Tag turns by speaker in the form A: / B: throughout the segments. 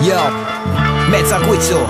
A: Yo, mezza guizzo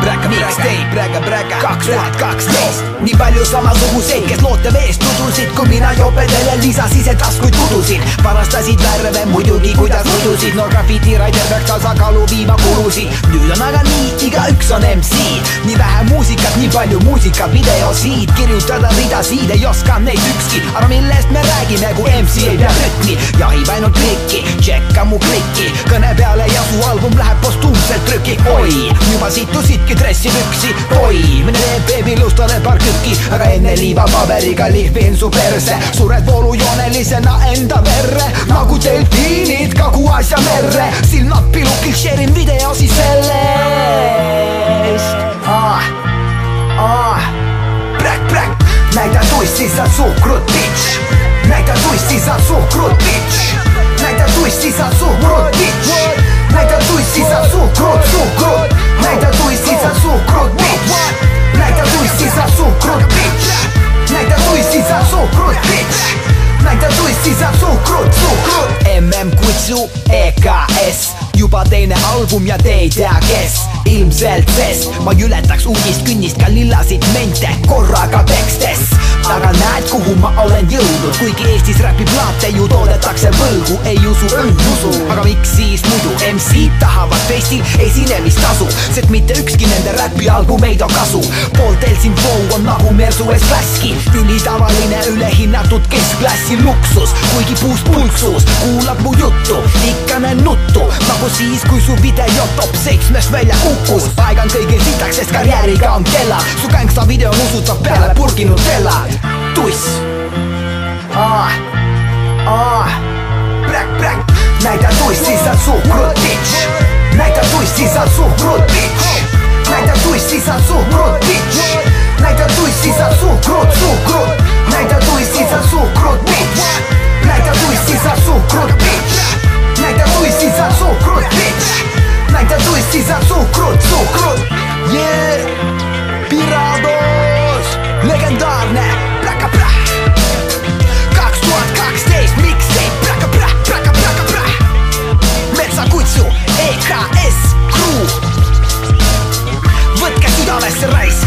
A: Bräkä mixtape, bräkä bräkä 2012 Niin paljon samansuguseid, kes loote veest tutusid Kui mina jopedele lisasin see taskuid tudusin Varastasid värve muidugi kuidas muidusid. No graffiti raider peaks tasakaalu viima kulusid. Nüüd on aga nii, igaüks on MC nii vähe muusikat, nii palju muusikavideosid. Kirjutada ridasid ei oska neid ükski. Aga millest me räägime, kui MC ei pea rütmi jahib ainult klikki, tšekka mu klikki kõne peale ja su album läheb postuumselt trüki oi, juba situsidki dressipüksi oi, mine teeb beebilustale paar kükki aga enne liivapaberiga lihvin su perse. Sured voolujoonelisena enda verre. Nagu delfiinid Kagu-Aasia merre. Silmad pilukil share'in videosi sellest. Ah, ah. Bräk, bräk, näida tuissi, saad suhkrut, bitch. Näida tuissi, saad suhkrut, bitch. Näida tuissi, saad suhkrut, bitch. Näida tuissi, saad suhkrut, suhkrut näida tuissi, saad suhkrut, suhkrut MM Kutsu EKS juba teine album ja te ei tea, kes ilmselt sest ma ületaks uudist künnist ka lillasid mente korraga tekstes aga näed, kuhu ma olen jõudnud kuigi Eestis räpiplaate ju toodetakse võlgu ei usu, usu. Aga miks siis muidu MC-d tahavad festil esinemistasu sest mitte ükski nende räpialbum ei too kasu. Pooltel siin flow on nagu Mersu S-Klasski ülitavaline ülehinnatud keskklassi luksus. Kuigi puust pulksus kuulab mu juttu ikka näen nuttu. Nagu siis, kui su video top seitsmest välja uhkus aeg on kõigil sitaks, sest karjääriga on kella. Su gängsta video nusutab peale purginud sellad tuss ah, ah, präkk, präkk näita tussi, sa suhkrut, bitch. Näita tussi, sa suhkrut, bitch. Näita tussi, sa suhkrut, bitch. Näita tussi, sa suhkrut, suhkrut. rice.